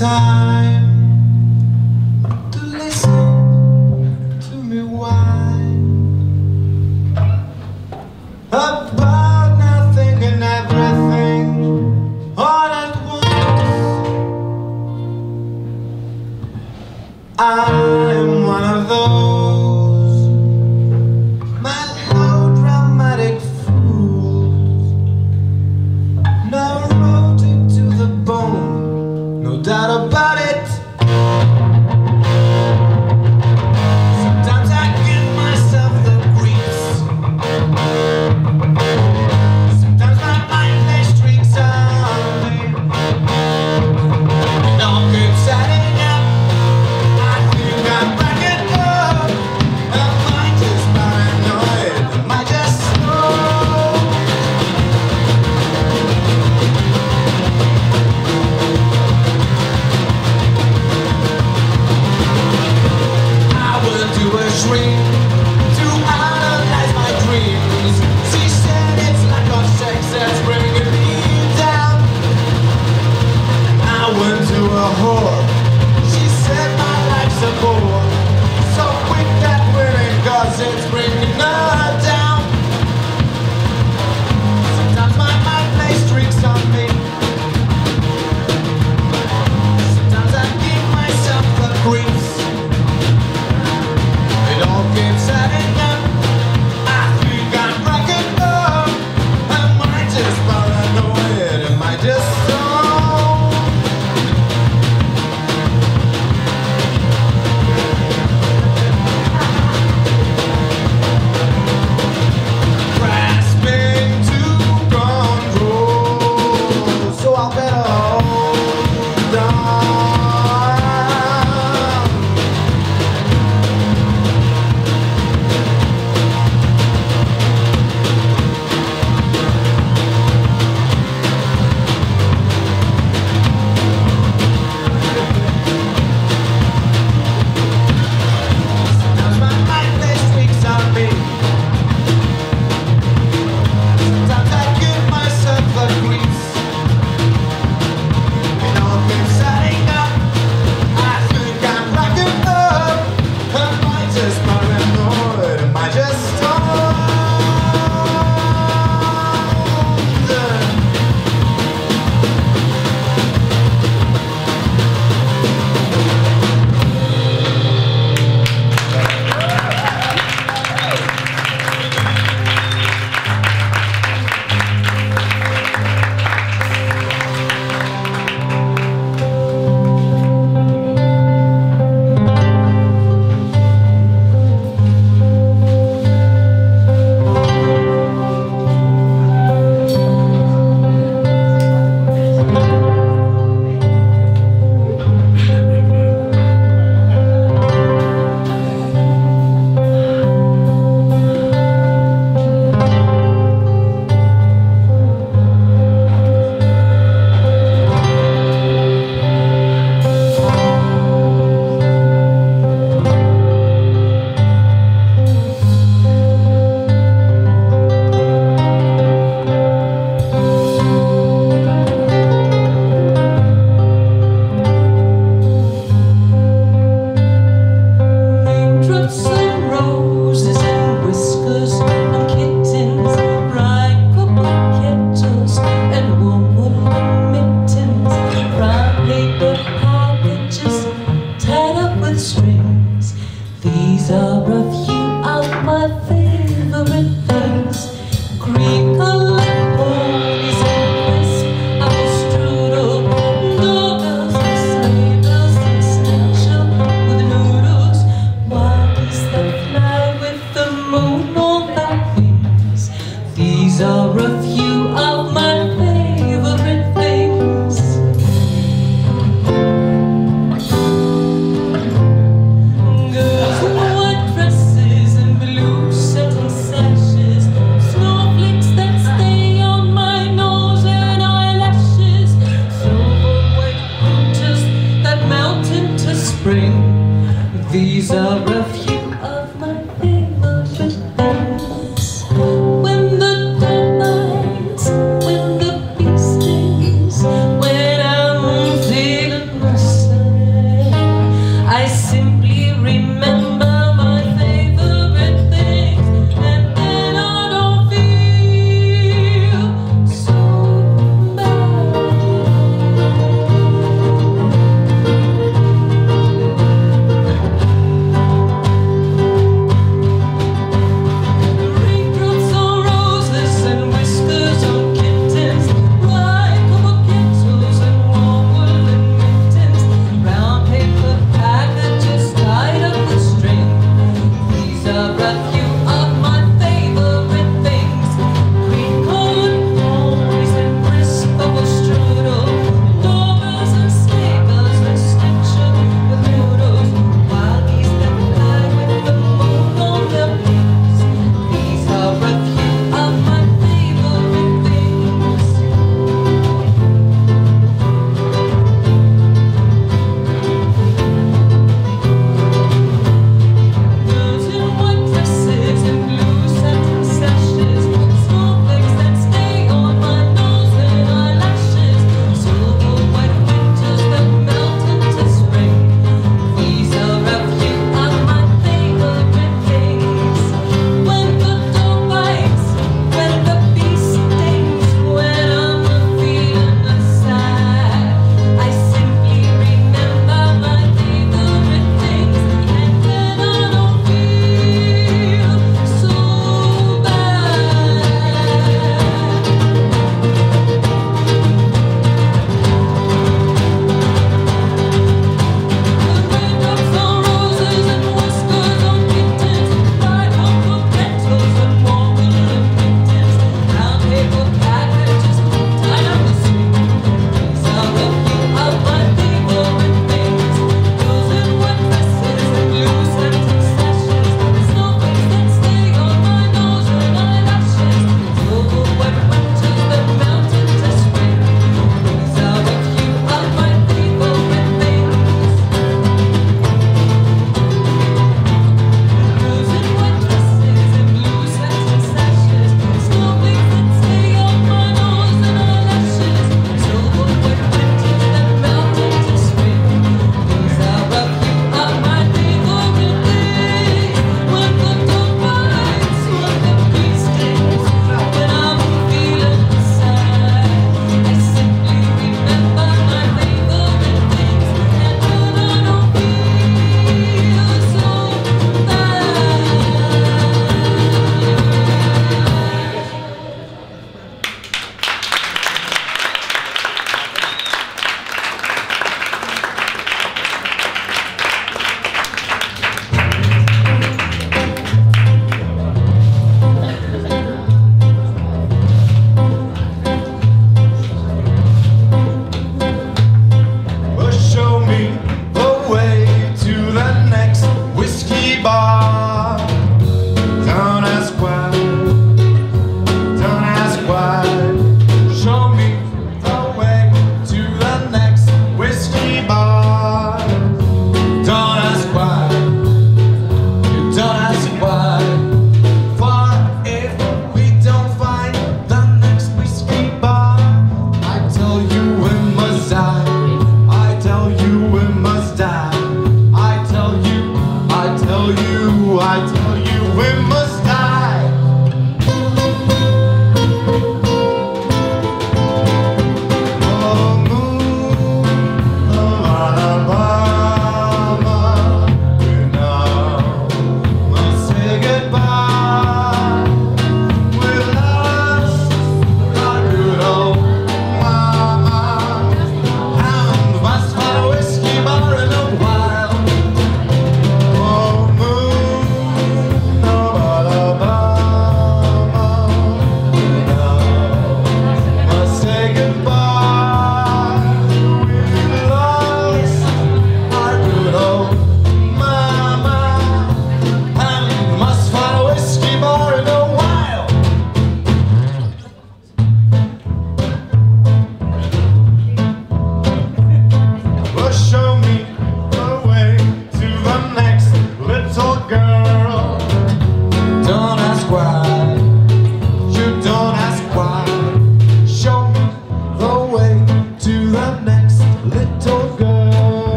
time.